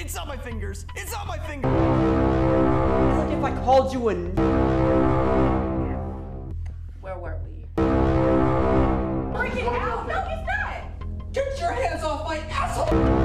It's on my fingers. It's on my fingers. Like if I called you a. Where were we? Freaking out! No, he's not! Get your hands off my asshole!